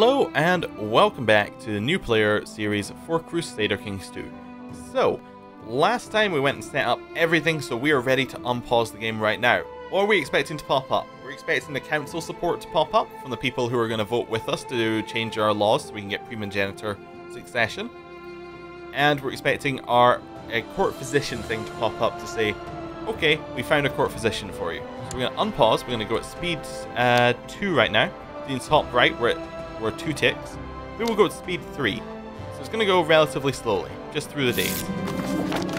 Hello and welcome back to the new player series for Crusader Kings 2. So, last time we went and set up everything so we are ready to unpause the game right now. What are we expecting to pop up? We're expecting the council support to pop up from the people who are going to vote with us to change our laws so we can get primogeniture succession. And we're expecting our uh, court physician thing to pop up to say, okay, we found a court physician for you. So we're going to unpause, we're going to go at speed uh, 2 right now. In top right, we're at we're two ticks. We will go at speed 3. So it's going to go relatively slowly, just through the days.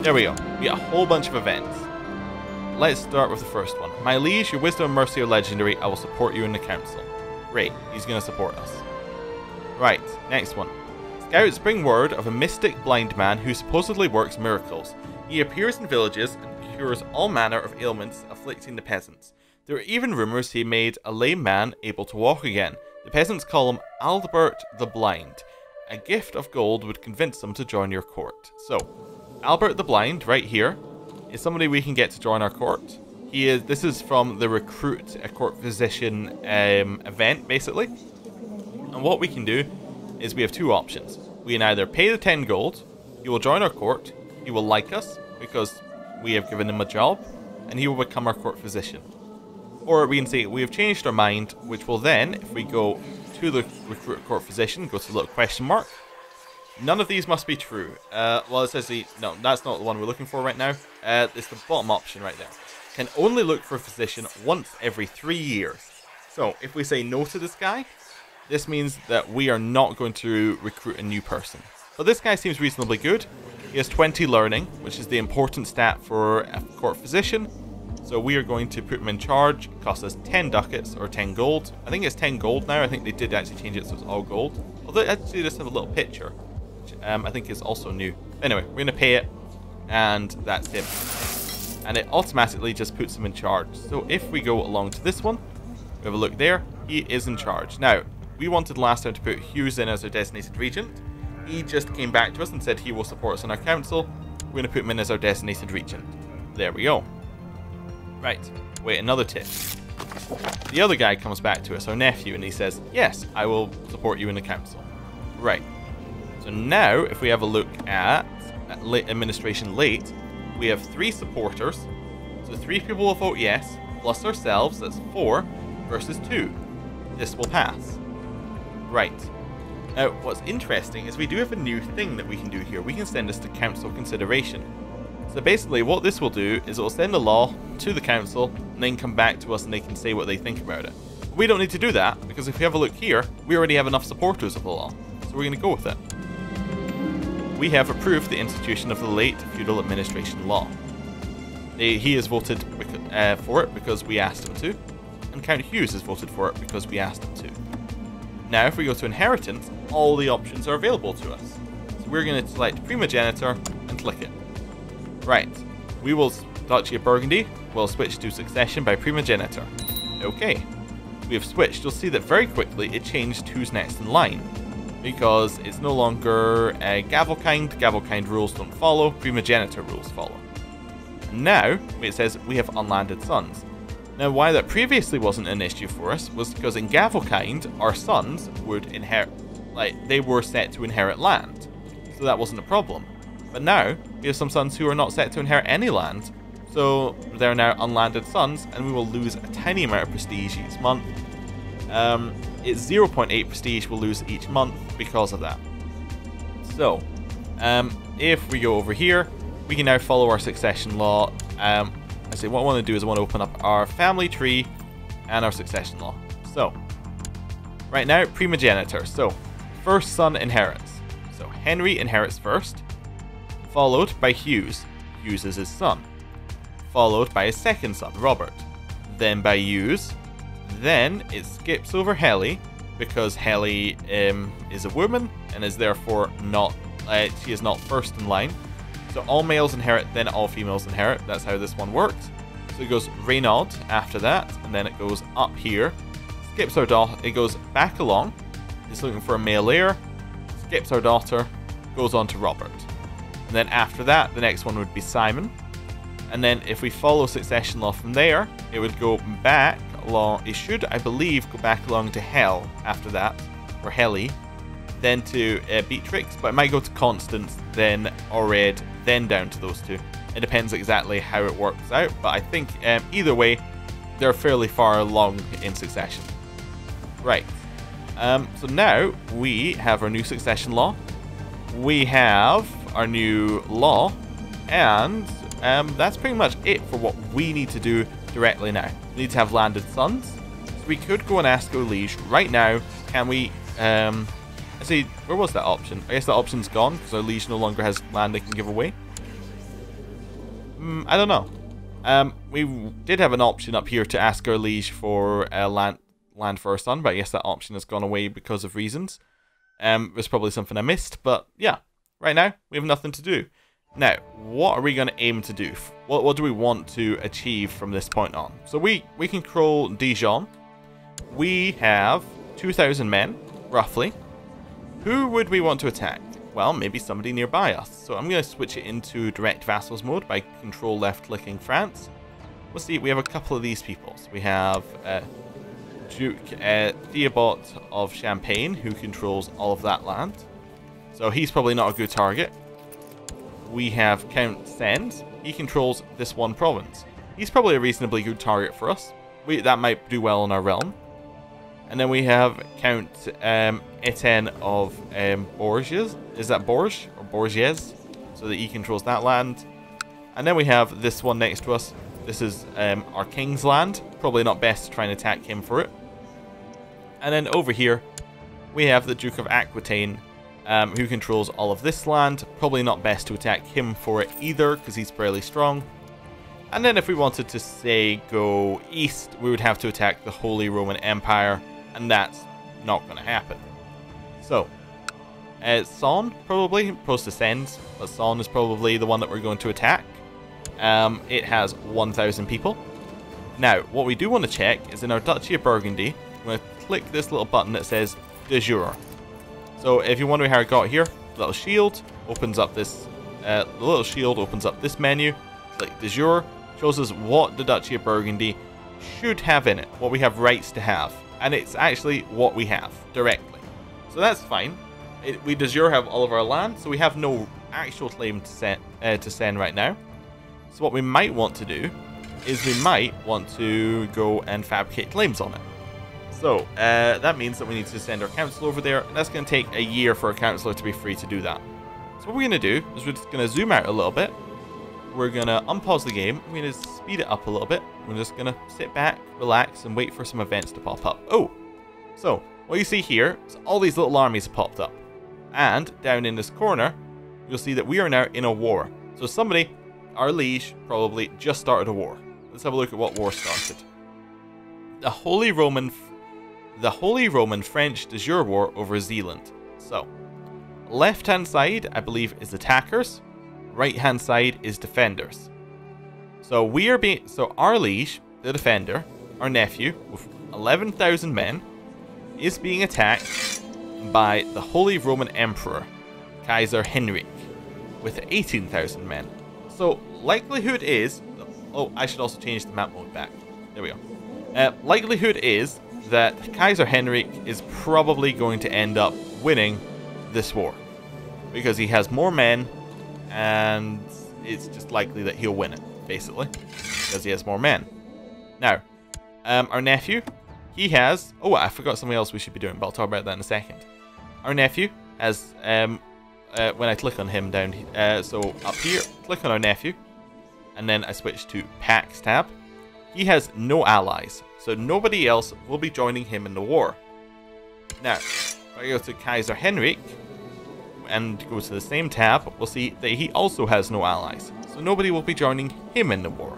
There we go. We got a whole bunch of events. Let's start with the first one. My liege, your wisdom and mercy are legendary. I will support you in the council. Great, he's going to support us. Right, next one. Scouts bring word of a mystic blind man who supposedly works miracles. He appears in villages and cures all manner of ailments afflicting the peasants. There are even rumours he made a lame man able to walk again. The peasants call him Albert the Blind. A gift of gold would convince them to join your court. So, Albert the Blind, right here, is somebody we can get to join our court. He is. This is from the recruit a court physician um, event, basically. And what we can do is we have two options. We can either pay the 10 gold, he will join our court, he will like us because we have given him a job, and he will become our court physician. Or we can say we have changed our mind, which will then, if we go to the recruit court physician, go to the little question mark. None of these must be true. Uh, well, it says the no, that's not the one we're looking for right now. Uh, it's the bottom option right there. Can only look for a physician once every three years. So if we say no to this guy, this means that we are not going to recruit a new person. But this guy seems reasonably good. He has 20 learning, which is the important stat for a court physician. So we are going to put him in charge. It costs us 10 ducats or 10 gold. I think it's 10 gold now. I think they did actually change it so it's all gold. Although actually just have a little picture, which um, I think is also new. Anyway, we're going to pay it, and that's him. And it automatically just puts him in charge. So if we go along to this one, we have a look there, he is in charge. Now, we wanted last time to put Hughes in as our designated regent. He just came back to us and said he will support us in our council. We're going to put him in as our designated regent. There we go. Right, wait, another tip. The other guy comes back to us, our nephew, and he says, Yes, I will support you in the council. Right. So now, if we have a look at, at late administration late, we have three supporters. So three people will vote yes, plus ourselves, that's four, versus two. This will pass. Right. Now, what's interesting is we do have a new thing that we can do here. We can send this to council consideration. So basically what this will do is it will send a law to the council and then come back to us and they can say what they think about it. We don't need to do that because if we have a look here, we already have enough supporters of the law. So we're going to go with it. We have approved the institution of the late feudal administration law. He has voted uh, for it because we asked him to, and Count Hughes has voted for it because we asked him to. Now if we go to inheritance, all the options are available to us. So we're going to select primogeniture and click it. Right, we will, Duchy of Burgundy We'll switch to succession by primogeniture. Okay, we have switched. You'll see that very quickly it changed who's next in line. Because it's no longer uh, Gavelkind, Gavelkind rules don't follow, primogeniture rules follow. Now, it says we have unlanded sons. Now, why that previously wasn't an issue for us was because in Gavelkind, our sons would inherit, like, they were set to inherit land. So that wasn't a problem. But now, we have some sons who are not set to inherit any land, so they're now unlanded sons, and we will lose a tiny amount of prestige each month. Um, it's 0.8 prestige we'll lose each month because of that. So, um, if we go over here, we can now follow our succession law. Um, I say what I want to do is I want to open up our family tree and our succession law. So, right now, primogeniture. So, first son inherits. So, Henry inherits first followed by Hughes, Hughes is his son, followed by his second son, Robert, then by Hughes, then it skips over Helly, because Helly um, is a woman and is therefore not, uh, she is not first in line. So all males inherit, then all females inherit. That's how this one works. So it goes Renaud after that, and then it goes up here. Skips our daughter, it goes back along. It's looking for a male heir. Skips our daughter, goes on to Robert. And then after that, the next one would be Simon. And then if we follow succession law from there, it would go back along. It should, I believe, go back along to Hell after that. or Heli, then to uh, Beatrix, but it might go to Constance, then Ored, then down to those two. It depends exactly how it works out, but I think um, either way, they're fairly far along in succession. Right. Um, so now we have our new succession law. We have our new law, and um, that's pretty much it for what we need to do directly now. We need to have landed sons. So we could go and ask Liege right now. Can we? Um, I see. Where was that option? I guess that option's gone because our no longer has land they can give away. Mm, I don't know. Um, we did have an option up here to ask our for uh, land land for our son, but I guess that option has gone away because of reasons. Um, there's probably something I missed, but yeah, right now we have nothing to do. Now, what are we going to aim to do? What, what do we want to achieve from this point on? So we, we can control Dijon. We have 2,000 men, roughly. Who would we want to attack? Well, maybe somebody nearby us. So I'm going to switch it into direct vassals mode by control left clicking France. We'll see, we have a couple of these people. So we have uh, Duke uh, Theobald of Champagne, who controls all of that land. So he's probably not a good target we have Count Sens. He controls this one province. He's probably a reasonably good target for us. We, that might do well in our realm. And then we have Count um, Etienne of um, Bourges. Is that Bourges or Bourges? So that he controls that land. And then we have this one next to us. This is um, our king's land. Probably not best to try and attack him for it. And then over here, we have the Duke of Aquitaine, um, who controls all of this land. Probably not best to attack him for it either, because he's fairly strong. And then if we wanted to, say, go east, we would have to attack the Holy Roman Empire, and that's not going to happen. So, uh, Son, probably, post Sens, but Son is probably the one that we're going to attack. Um, it has 1,000 people. Now, what we do want to check is in our Duchy of Burgundy, I'm going to click this little button that says de jure. So if you're wondering how it got here, little shield opens up this, uh, the little shield opens up this menu, click de jure, shows us what the Duchy of Burgundy should have in it, what we have rights to have. And it's actually what we have, directly. So that's fine. It, we de jure have all of our land, so we have no actual claim to Sens, uh, to Sens right now. So what we might want to do is we might want to go and fabricate claims on it. So, uh, that means that we need to send our council over there, and that's going to take a year for a councillor to be free to do that. So what we're going to do is we're just going to zoom out a little bit. We're going to unpause the game. We're going to speed it up a little bit. We're just going to sit back, relax, and wait for some events to pop up. Oh, so what you see here is all these little armies popped up. And down in this corner, you'll see that we are now in a war. So somebody, our liege, probably just started a war. Let's have a look at what war started. The Holy Roman the Holy Roman French de jure war over Zealand. So, left hand side, I believe, is attackers. Right hand side is defenders. So we are being so our liege, the defender, our nephew, with 11,000 men, is being attacked by the Holy Roman Emperor, Kaiser Henrik, with 18,000 men. So likelihood is, oh, I should also change the map mode back. There we go. Uh, likelihood is that Kaiser Henrik is probably going to end up winning this war. Because he has more men and it's just likely that he'll win it basically. Because he has more men. Now um, our nephew he has oh I forgot something else we should be doing but I'll talk about that in a second. Our nephew has um, uh, when I click on him down uh, so up here click on our nephew and then I switch to packs tab. He has no allies so nobody else will be joining him in the war. Now, if I go to Kaiser Henrik and go to the same tab, we'll see that he also has no allies. So nobody will be joining him in the war.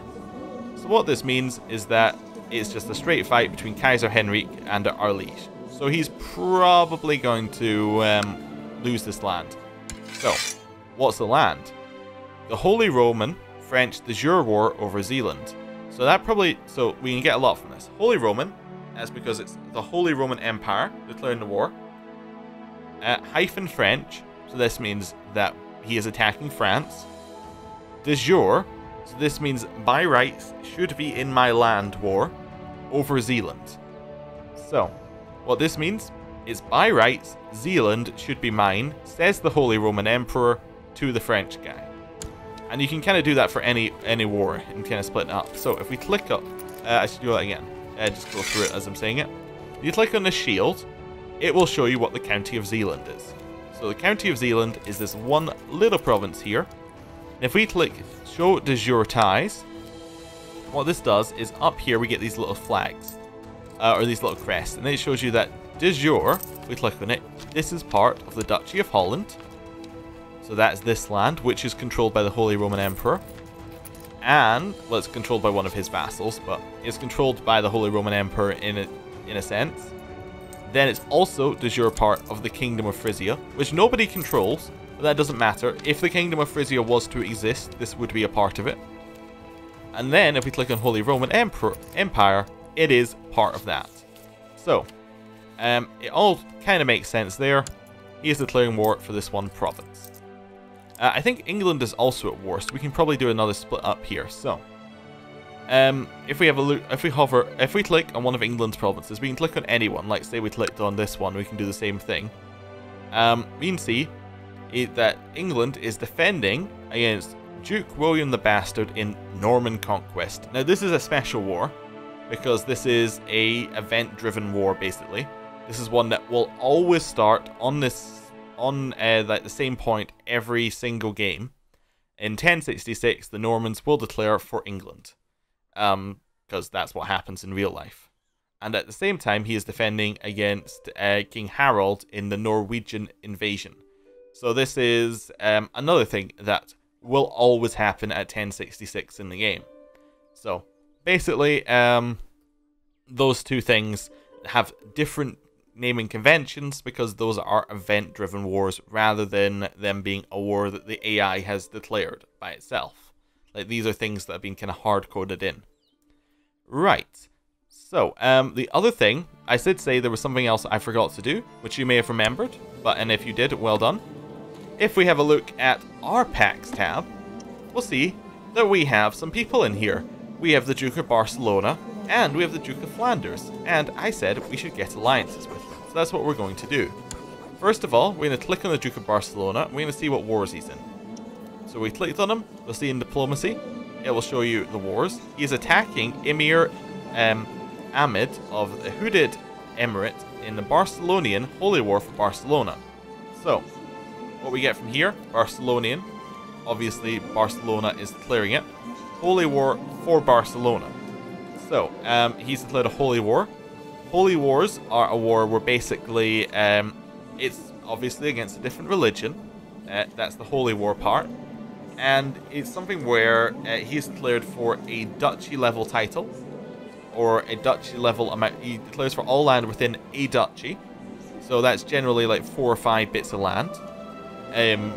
So what this means is that it's just a straight fight between Kaiser Henrik and liege. So he's probably going to um, lose this land. So, what's the land? The Holy Roman French de jure war over Zealand. So that probably, so we can get a lot from this. Holy Roman, that's because it's the Holy Roman Empire declaring the war. Uh, hyphen French, so this means that he is attacking France. De jure, so this means by rights should be in my land war over Zealand. So, what this means is by rights, Zealand should be mine, says the Holy Roman Emperor to the French guy. And you can kind of do that for any any war and kind of split it up. So if we click up, uh, I should do that again. Uh, just go through it as I'm saying it. You click on the shield, it will show you what the county of Zealand is. So the county of Zealand is this one little province here. And if we click show de jure ties, what this does is up here we get these little flags, uh, or these little crests, and it shows you that de jure, we click on it, this is part of the Duchy of Holland. So that's this land, which is controlled by the Holy Roman Emperor. And, well, it's controlled by one of his vassals, but it's controlled by the Holy Roman Emperor in a, in a sense. Then it's also de jure part of the Kingdom of Frisia, which nobody controls, but that doesn't matter. If the Kingdom of Frisia was to exist, this would be a part of it. And then if we click on Holy Roman Emperor, Empire, it is part of that. So, um, it all kind of makes sense there. He is declaring war for this one province. Uh, I think England is also at war, so we can probably do another split up here. So, um, if we have a look, if we hover, if we click on one of England's provinces, we can click on anyone. Like say we clicked on this one, we can do the same thing. Um, we can see that England is defending against Duke William the Bastard in Norman Conquest. Now this is a special war because this is a event-driven war basically. This is one that will always start on this on uh, like the same point every single game. In 1066, the Normans will declare for England because um, that's what happens in real life. And at the same time, he is defending against uh, King Harold in the Norwegian invasion. So this is um, another thing that will always happen at 1066 in the game. So basically, um, those two things have different naming conventions because those are event-driven wars rather than them being a war that the AI has declared by itself. Like these are things that have been kind of hard-coded in. Right. So, um, the other thing, I did say there was something else I forgot to do, which you may have remembered, but and if you did, well done. If we have a look at our packs tab, we'll see that we have some people in here. We have the Duke of Barcelona, and we have the Duke of Flanders, and I said we should get alliances with them, so that's what we're going to do. First of all, we're going to click on the Duke of Barcelona, we're going to see what wars he's in. So we clicked on him, we'll see in diplomacy, it will show you the wars. He's attacking Emir um, Ahmed of the Hudid Emirate in the Barcelonian Holy War for Barcelona. So, what we get from here, Barcelonian, obviously Barcelona is clearing it, Holy War for Barcelona. So, um, he's declared a Holy War. Holy Wars are a war where basically um, it's obviously against a different religion. Uh, that's the Holy War part and it's something where uh, he's declared for a duchy level title or a duchy level amount. He declares for all land within a duchy, so that's generally like four or five bits of land. Um,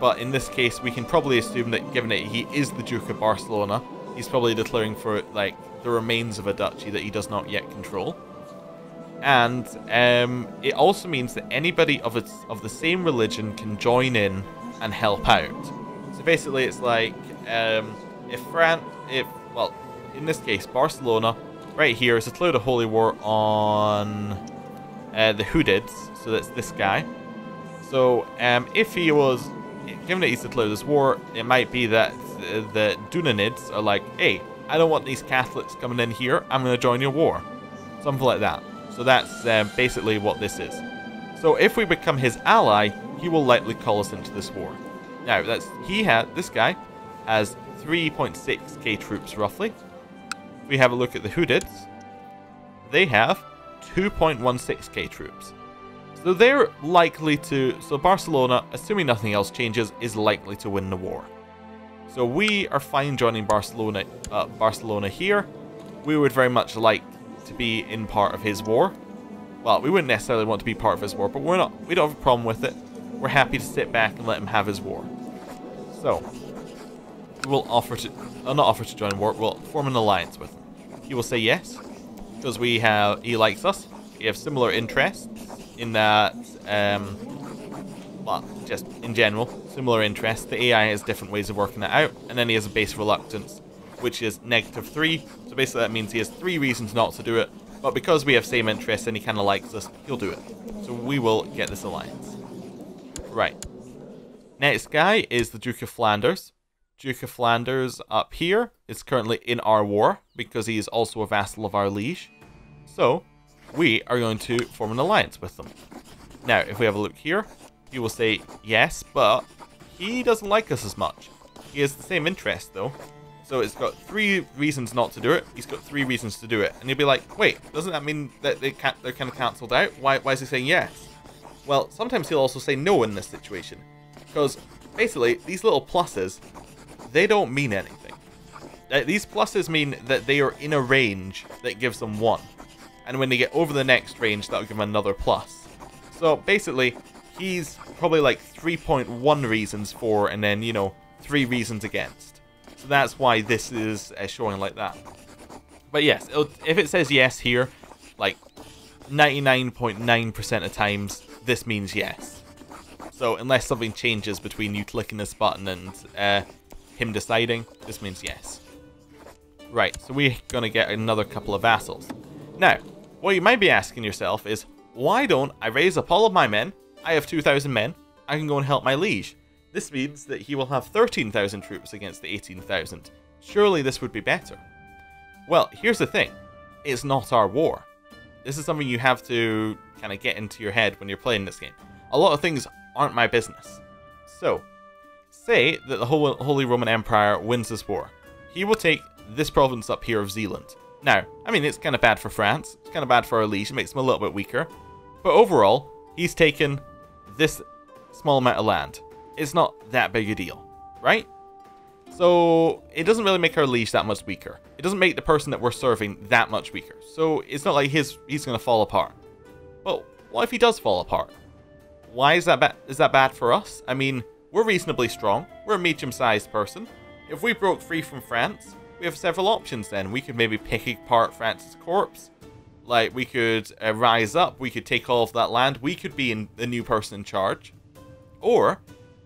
but in this case, we can probably assume that given that he is the Duke of Barcelona, he's probably declaring for like the remains of a duchy that he does not yet control. And um, it also means that anybody of its of the same religion can join in and help out. So basically, it's like um, if France, if well, in this case, Barcelona, right here is declared a holy war on uh, the Hudids. So that's this guy. So um, if he was, given that he's declared this war, it might be that the Dunanids are like, hey, I don't want these Catholics coming in here. I'm going to join your war. Something like that. So that's um, basically what this is. So if we become his ally, he will likely call us into this war. Now, that's he had this guy has 3.6k troops roughly. If we have a look at the Hudids, they have 2.16k troops. So they're likely to so Barcelona, assuming nothing else changes, is likely to win the war. So we are fine joining Barcelona uh, Barcelona here. We would very much like to be in part of his war. Well, we wouldn't necessarily want to be part of his war, but we're not we don't have a problem with it. We're happy to sit back and let him have his war. So, we'll offer to, uh, not offer to join war, we'll form an alliance with him. He will say yes, because we have, he likes us, we have similar interests in that, um, well, just in general, similar interests. The AI has different ways of working that out, and then he has a base reluctance, which is negative 3. So basically that means he has 3 reasons not to do it, But because we have same interests and he kind of likes us, he'll do it. So we will get this alliance. Right. Next guy is the Duke of Flanders. Duke of Flanders up here is currently in our war because he is also a vassal of our liege. So we are going to form an alliance with them. Now, if we have a look here, he will say yes, but he doesn't like us as much. He has the same interest though. So it's got three reasons not to do it. He's got three reasons to do it. And you'll be like, wait, doesn't that mean that they can't, they're kind of cancelled out? Why, why is he saying yes? Well, sometimes he'll also say no in this situation. Because basically, these little pluses, they don't mean anything. These pluses mean that they are in a range that gives them one. And when they get over the next range, that'll give them another plus. So basically, he's probably like 3.1 reasons for, and then, you know, 3 reasons against. So that's why this is showing like that. But yes, if it says yes here, like 99.9% of times, this means yes. So unless something changes between you clicking this button and uh, him deciding, this means yes. Right, so we're going to get another couple of vassals. Now, what you might be asking yourself is, why don't I raise up all of my men? I have 2,000 men. I can go and help my liege. This means that he will have 13,000 troops against the 18,000. Surely this would be better. Well, here's the thing. It's not our war. This is something you have to kind of get into your head when you're playing this game. A lot of things aren't my business. So, say that the Holy Roman Empire wins this war. He will take this province up here of Zealand. Now, I mean, it's kind of bad for France. It's kind of bad for our liege. It makes him a little bit weaker. But overall, he's taken this small amount of land it's not that big a deal, right? So it doesn't really make our leash that much weaker. It doesn't make the person that we're serving that much weaker. So it's not like his he's to fall apart. But what if he does fall apart? Why is that bad? Is that bad for us? I mean, we're reasonably strong. We're a medium-sized person. If we broke free from France, we have several options then. We could maybe pick apart France's corpse. Like, we could uh, rise up. We could take all of that land. We could be in, the new person in charge. Or,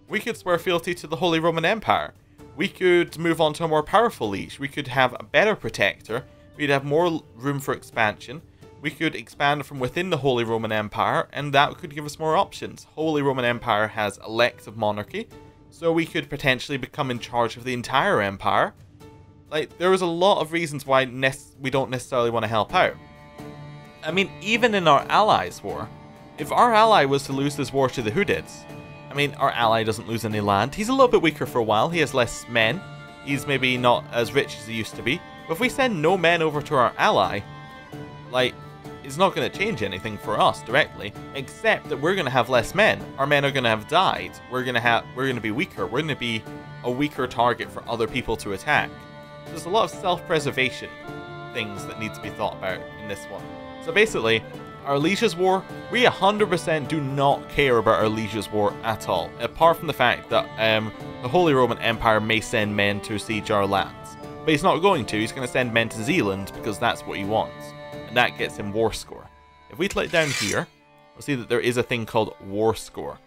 we could swear fealty to the Holy Roman Empire. We could move on to a more powerful leash. We could have a better protector. We'd have more room for expansion. We could expand from within the Holy Roman Empire, and that could give us more options. Holy Roman Empire has elective monarchy, so we could potentially become in charge of the entire empire. Like, there is a lot of reasons why we don't necessarily want to help out. I mean, even in our allies' war, if our ally was to lose this war to the Hudids, I mean, our ally doesn't lose any land. He's a little bit weaker for a while. He has less men. He's maybe not as rich as he used to be. But if we send no men over to our ally, like, it's not going to change anything for us directly, except that we're going to have less men. Our men are going to have died. We're going to have, we're going to be weaker. We're going to be a weaker target for other people to attack. There's a lot of self-preservation things that need to be thought about in this one. So basically, our Liege's War, we 100% do not care about our Liege's War at all, apart from the fact that um, the Holy Roman Empire may send men to siege our lands. But he's not going to, he's going to send men to Zealand because that's what he wants. And that gets him war score. If we click down here, we'll see that there is a thing called war score.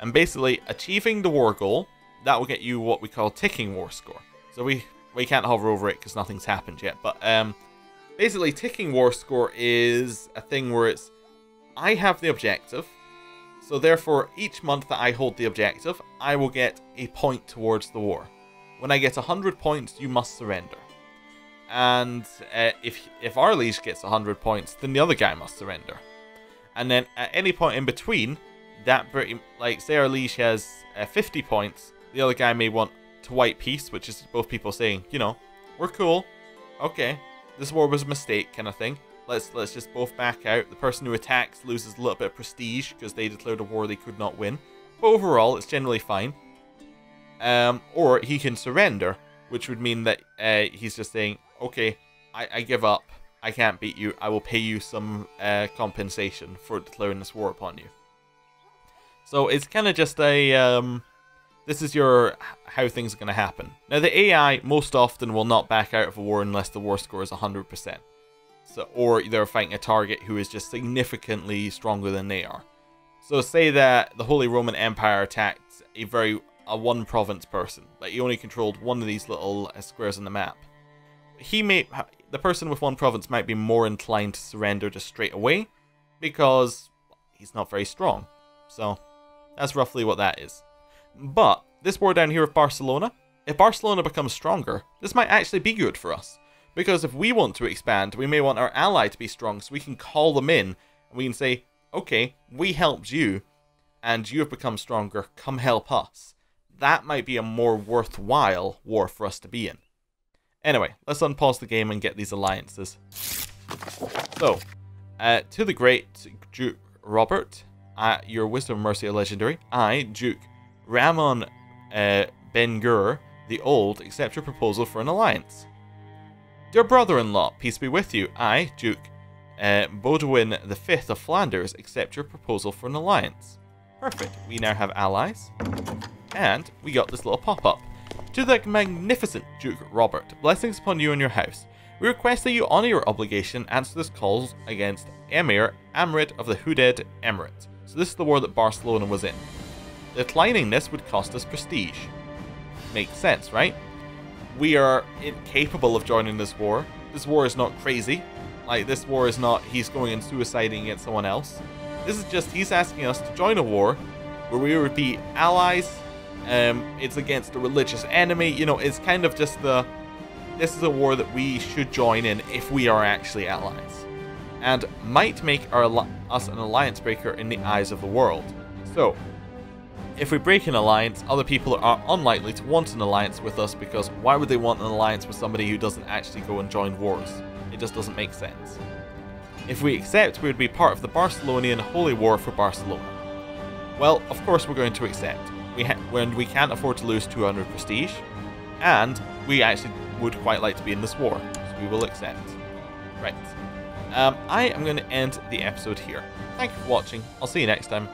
And basically, achieving the war goal, that will get you what we call ticking war score. So we, we can't hover over it because nothing's happened yet, but um, Basically, ticking war score is a thing where it's I have the objective, so therefore each month that I hold the objective, I will get a point towards the war. When I get 100 points, you must surrender. And uh, if if our liege gets 100 points, then the other guy must surrender. And then at any point in between, that pretty, like say our liege has uh, 50 points, the other guy may want to white peace, which is both people saying, you know, we're cool, okay, this war was a mistake kind of thing. Let's let's just both back out. The person who attacks loses a little bit of prestige because they declared a war they could not win. But overall, it's generally fine. Um, or he can surrender, which would mean that uh, he's just saying, okay, I, I give up. I can't beat you. I will pay you some uh, compensation for declaring this war upon you. So it's kind of just a um, this is your how things are going to happen. Now, the AI most often will not back out of a war unless the war score is 100%. So, or they're fighting a target who is just significantly stronger than they are. So say that the Holy Roman Empire attacked a very a one province person, like he only controlled one of these little uh, squares on the map. He may the person with one province might be more inclined to surrender just straight away because he's not very strong. So that's roughly what that is. But this war down here with Barcelona, if Barcelona becomes stronger, this might actually be good for us. Because if we want to expand, we may want our ally to be strong so we can call them in and we can say, okay, we helped you and you have become stronger, come help us. That might be a more worthwhile war for us to be in. Anyway, let's unpause the game and get these alliances. So, uh, to the great Duke Robert, uh, your wisdom mercy are legendary. I, Duke Ramon uh, Berenguer, the Old, accept your proposal for an alliance. Dear brother-in-law, peace be with you. I, Duke uh, Baudouin V of Flanders, accept your proposal for an alliance. Perfect. We now have allies. And we got this little pop-up. To the magnificent Duke Robert, blessings upon you and your house. We request that you honour your obligation and answer this call against Emir Amrit of the Hudid Emirate. So this is the war that Barcelona was in. Declining this would cost us prestige. Makes sense, right? We are incapable of joining this war. This war is not crazy. Like, this war is not he's going and suiciding against someone else. This is just he's asking us to join a war where we would be allies. Um, it's against a religious enemy. You know, it's kind of just the this is a war that we should join in if we are actually allies, and might make our us an alliance breaker in the eyes of the world. So, if we break an alliance, other people are unlikely to want an alliance with us because why would they want an alliance with somebody who doesn't actually go and join wars? It just doesn't make sense. If we accept, we would be part of the Barcelonian Holy War for Barcelona. Well, of course we're going to accept. We when we can't afford to lose 200 prestige, and we actually would quite like to be in this war, so we will accept. Right. Um, I am going to end the episode here. Thank you for watching. I'll see you next time.